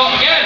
go again.